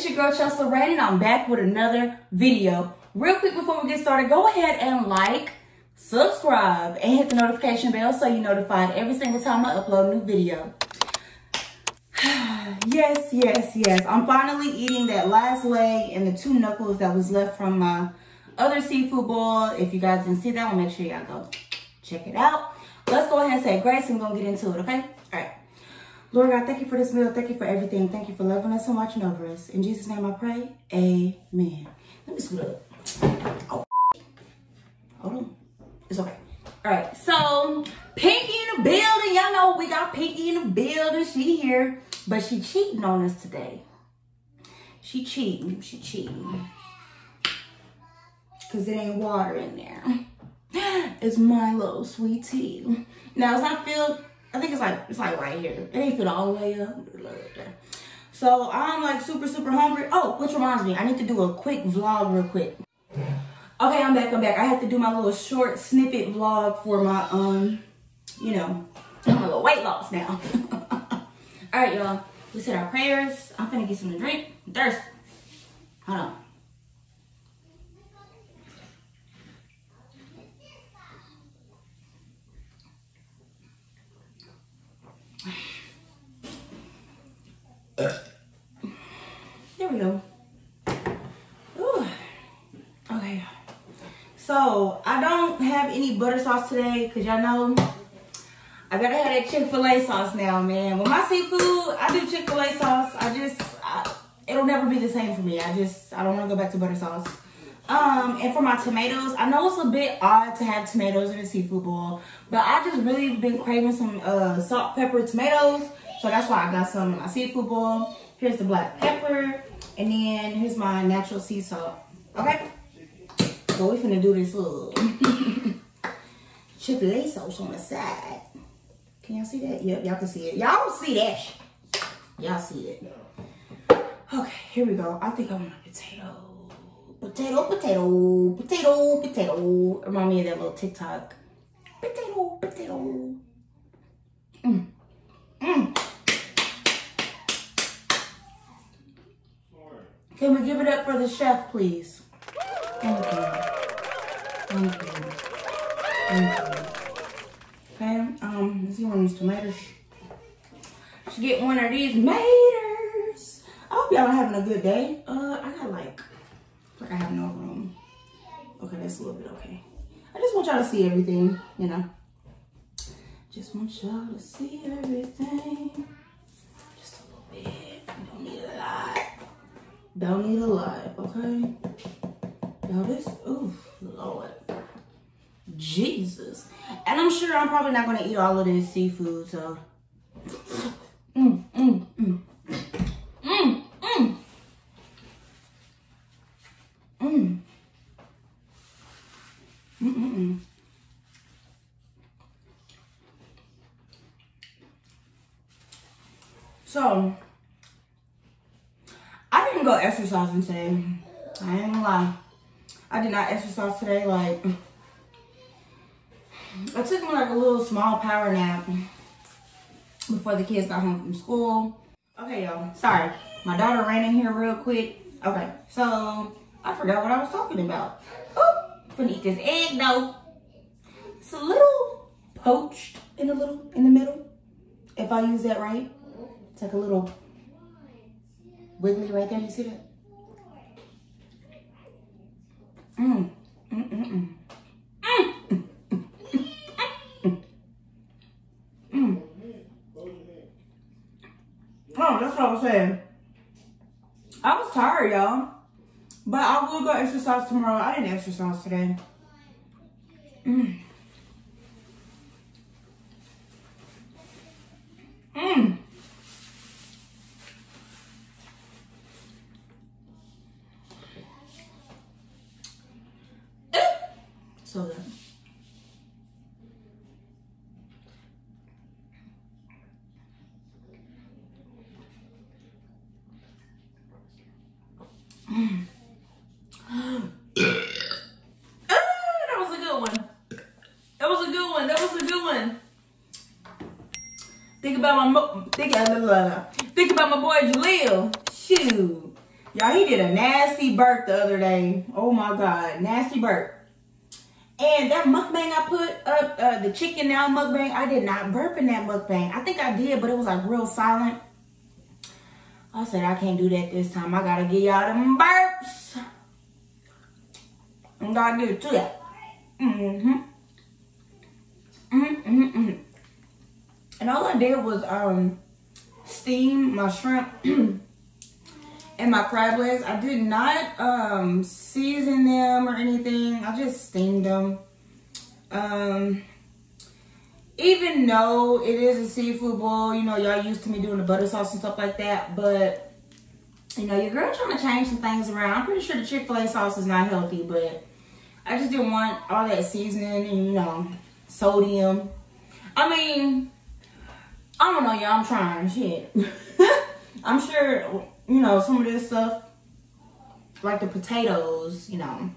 It's your girl Chels Lorraine and I'm back with another video. Real quick before we get started, go ahead and like, subscribe, and hit the notification bell so you're notified every single time I upload a new video. yes, yes, yes. I'm finally eating that last leg and the two knuckles that was left from my other seafood boil. If you guys didn't see that one, make sure y'all go check it out. Let's go ahead and say grace and we're going to get into it, okay? Lord God, thank you for this meal. Thank you for everything. Thank you for loving us and watching over us. In Jesus' name I pray. Amen. Let me scoot up. Oh, hold on. It's okay. All right. So, Pinky in the building. Y'all know we got Pinky in the building. She here. But she cheating on us today. She cheating. She cheating. Because it ain't water in there. It's Milo sweet tea. Now, as I filled I think it's like it's like right here. It ain't fit all the way up. So I'm like super super hungry. Oh, which reminds me, I need to do a quick vlog real quick. Okay, I'm back. I'm back. I have to do my little short snippet vlog for my um, you know, my little weight loss now. all right, y'all. We said our prayers. I'm finna get some to drink. I'm thirsty. Hold on. There we go. Ooh. Okay. So, I don't have any butter sauce today because y'all know I gotta have that Chick-fil-A sauce now, man. With my seafood, I do Chick-fil-A sauce. I just, I, it'll never be the same for me. I just, I don't want to go back to butter sauce. Um, and for my tomatoes, I know it's a bit odd to have tomatoes in a seafood boil, but I just really been craving some uh, salt, pepper, tomatoes. So that's why I got some my seafood boil. Here's the black pepper. And then here's my natural sea salt. Okay? So we finna do this little Chick-fil-A sauce on the side. Can y'all see that? Yep, y'all can see it. Y'all see that Y'all see it. Okay, here we go. I think I want a potato. Potato, potato, potato, potato. Remind me of that little TikTok. Potato, potato. Mmm. Mmm. Can we give it up for the chef, please? Thank you. Thank you. Thank you. Okay, um, let's see one of these tomatoes. Should get one of these maters. I hope y'all are having a good day. Uh, I got like, like I have no room. Okay, that's a little bit okay. I just want y'all to see everything, you know. Just want y'all to see everything. Don't need a lot, okay? Now this, ooh, Lord. Jesus. And I'm sure I'm probably not gonna eat all of this seafood, so. Mm, mm, mm. Mm, mm. Mm. Mm, mm, mm. So, I didn't go exercising today. I ain't gonna lie. I did not exercise today. Like, I took me like a little small power nap before the kids got home from school. Okay, y'all. Sorry. My daughter ran in here real quick. Okay, so I forgot what I was talking about. Oh, gonna eat this egg though. It's a little poached in the little in the middle. If I use that right. It's like a little wiggly right there. You see that? Oh, that's what I was saying. I was tired, y'all. But I will go exercise tomorrow. I didn't exercise today. Mmm. Mmm. So good. Mm. ah, that was a good one. That was a good one. That was a good one. Think about my think, think about my boy Jaleel. Shoot. Y'all, he did a nasty burp the other day. Oh my God, nasty burp. And that mukbang I put up, uh, the chicken now mukbang, I did not burp in that mukbang. I think I did, but it was like real silent. I said, I can't do that this time. I gotta give y'all them burps. I gotta give it to you. Mm-hmm. Mm-hmm, mm-hmm. And all I did was um steam my shrimp and my crab legs. I did not um, season them or anything. I just steamed them. Um, even though it is a seafood boil, you know, y'all used to me doing the butter sauce and stuff like that. But, you know, your girl trying to change some things around. I'm pretty sure the Chick-fil-A sauce is not healthy, but I just didn't want all that seasoning and, you know, sodium. I mean, I don't know, y'all. I'm trying. Shit. I'm sure you know, some of this stuff, like the potatoes, you know,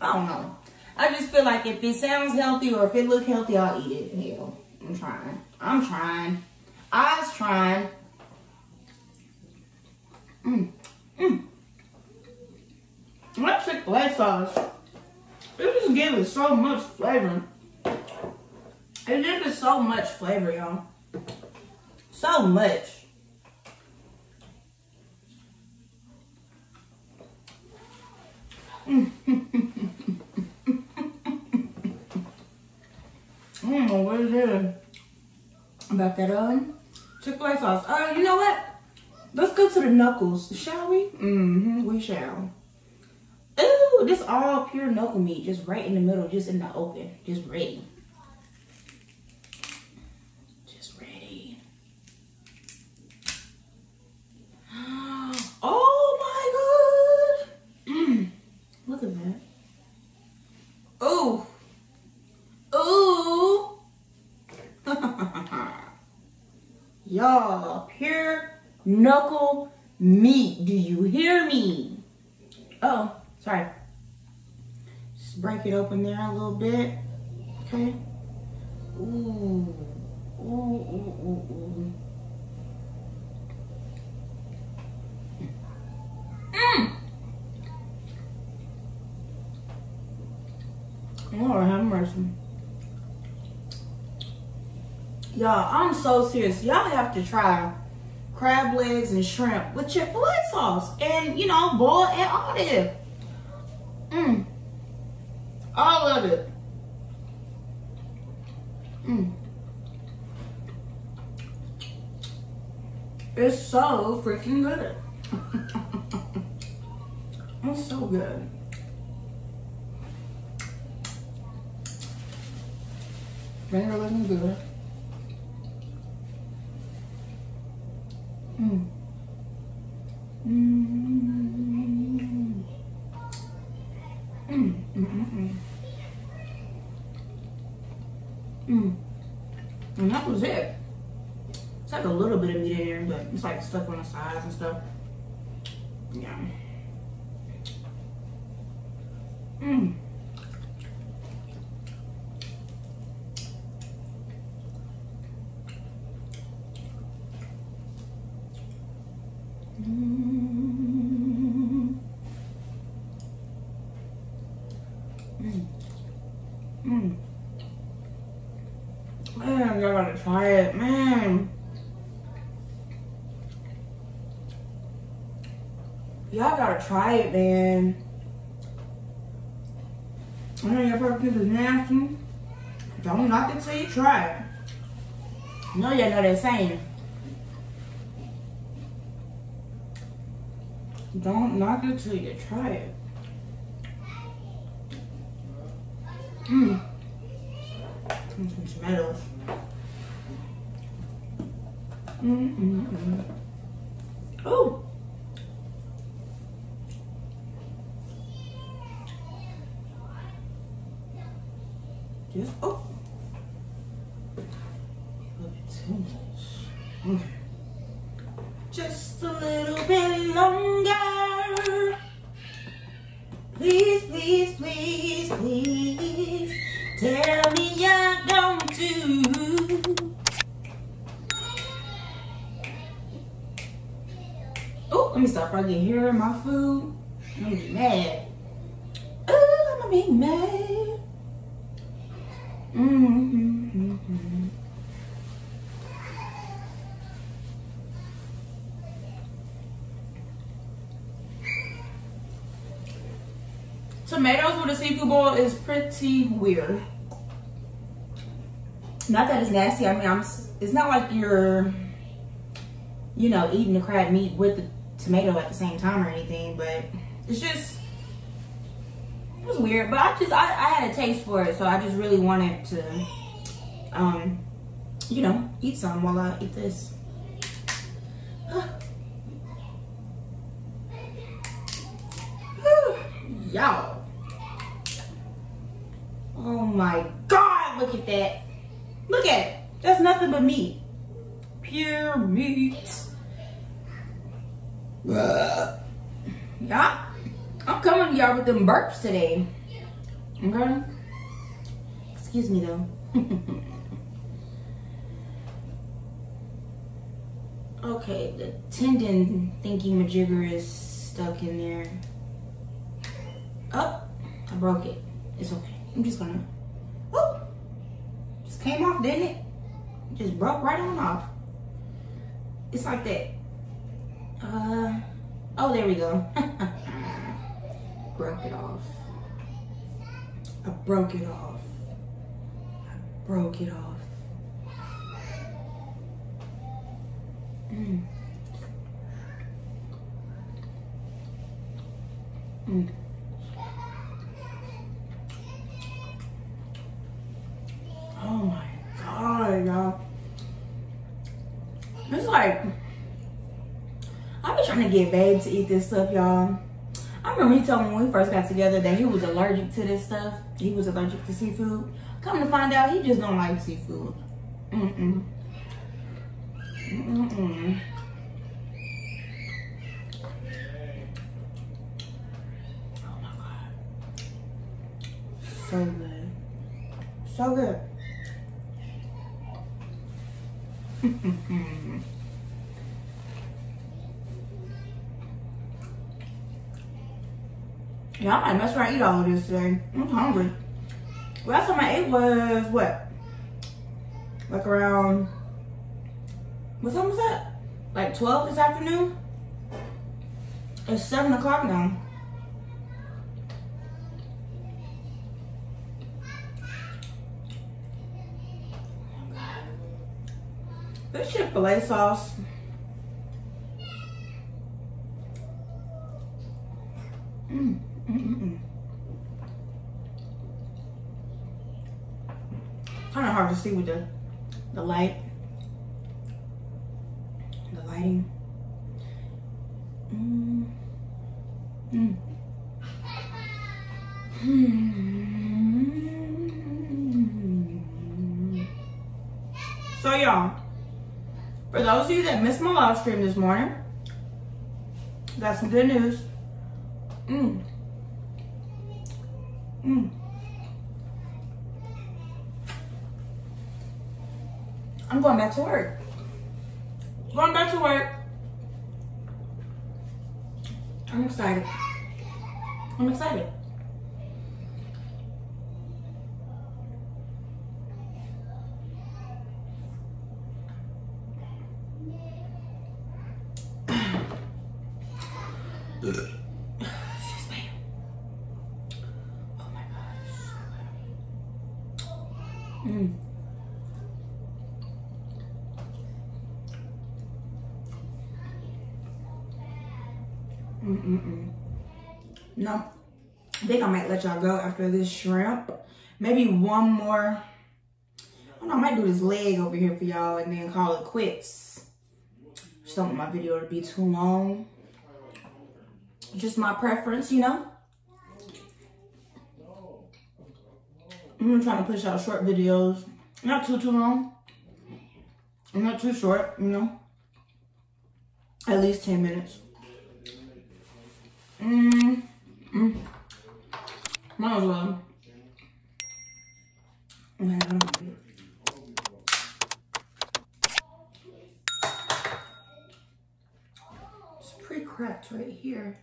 I don't know. I just feel like if it sounds healthy or if it look healthy, I'll eat it. Hell, I'm trying. I'm trying. Mm, mm. I was trying. Mmm. Mmm. That Chick-fil-A sauce, it just gives it so much flavor. It gives it so much flavor, y'all. So much. I don't know what it is about that um Chick-fil-A sauce. Uh, you know what? Let's go to the knuckles, shall we? Mm-hmm, we shall. Ooh, this all pure knuckle meat, just right in the middle, just in the open, just ready. Y'all, pure knuckle meat. Do you hear me? Oh, sorry. Just break it open there a little bit. Okay. Ooh. Ooh, ooh, ooh, ooh. Mmm. Lord have mercy. Y'all, I'm so serious. Y'all have to try crab legs and shrimp with Chick-fil-A sauce. And, you know, boiled and olive. Mmm. All of it. Mmm. It's so freaking good. it's so good. Finger looking good. Mm. Mm. Mm. Mm. Mm. And that was it. It's like a little bit of meat in there, but it's like stuck on the sides and stuff. Yeah. Mmm. It, man. Y'all gotta try it, man. I know your purpose is nasty. Don't knock it till you try it. You know y'all know that saying. Don't knock it till you try it. Mmm. Some tomatoes. Mm -mm -mm. Oh. Just, oh. Bit too much. Okay. Just a little bit longer. Please, please, please, please. Tell me I don't do. Let me stop get here my food. I'm gonna be mad. Ooh, I'm gonna be mad. Mm-hmm. Tomatoes with a seafood boil is pretty weird. Not that it's nasty. I mean, I'm. It's not like you're, you know, eating the crab meat with the tomato at the same time or anything, but it's just it was weird. But I just I, I had a taste for it, so I just really wanted to, um, you know, eat some while I eat this. Y'all. Oh my God, look at that. Look at it. That's nothing but meat. Pure meat. Yeah. I'm coming to y'all with them burps today. Okay? Excuse me though. okay, the tendon thingy majigger is stuck in there. Oh, I broke it. It's okay. I'm just gonna, oh, just came off, didn't it? Just broke right on off. It's like that. Uh, oh, there we go. broke it off. I broke it off. I broke it off. Mm. Mm. Oh my god, y'all. It's like to get Babe to eat this stuff, y'all. I remember he told me when we first got together that he was allergic to this stuff. He was allergic to seafood. Come to find out, he just don't like seafood. Mm-mm. Mm-mm. Oh my God. So good. So good. Yeah, I might mess around eat all of this today. I'm hungry. Last time I ate was what? Like around, what time was that? Like 12 this afternoon? It's 7 o'clock now. This Chick-fil-A sauce Kind of hard to see with the the light, the lighting. Mm. So y'all, for those of you that missed my live stream this morning, got some good news. Mm. Mm. I'm going back to work. Going back to work. I'm excited. I'm excited. Mm. Mm-mm-mm. No, I think I might let y'all go after this shrimp. Maybe one more. I know, I might do this leg over here for y'all and then call it quits. Just don't want my video to be too long. Just my preference, you know. I'm trying to push out short videos. Not too, too long. Not too short, you know. At least 10 minutes. Mm. Mm. Might as well. Know. It's pretty cracked right here.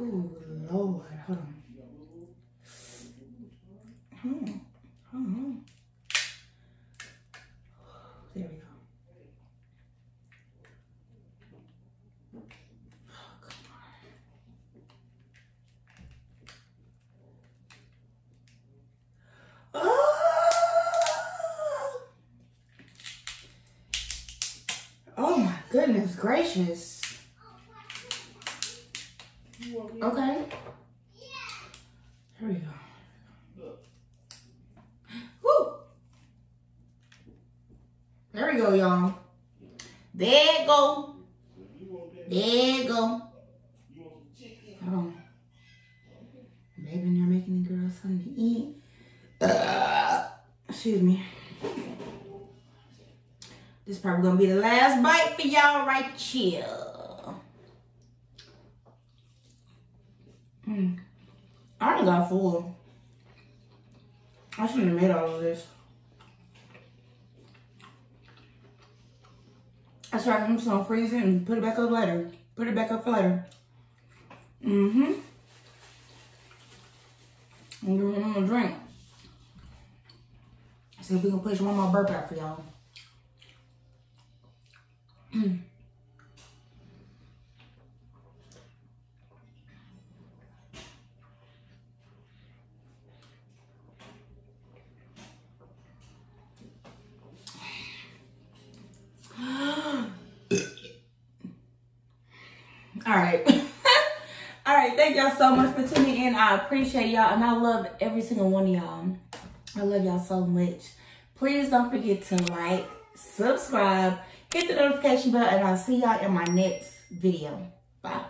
Oh, Lord. Hold on. Hmm. Hmm. There we go. Oh my goodness gracious. Okay. Here we go. Woo! There we go, y'all. There you go. There you go. Hold on. Baby there making the girls something to eat. Uh, excuse me. This is probably gonna be the last bite for y'all right here. Hmm. I already got full. I shouldn't have made all of this. I started just gonna freeze it and put it back up later. Put it back up for later. Mm-hmm. I'm gonna drink. See if we can push one more burp out for y'all. All right. All right. Thank y'all so much for tuning in. I appreciate y'all. And I love every single one of y'all. I love y'all so much. Please don't forget to like, subscribe, hit the notification bell, and I'll see y'all in my next video. Bye.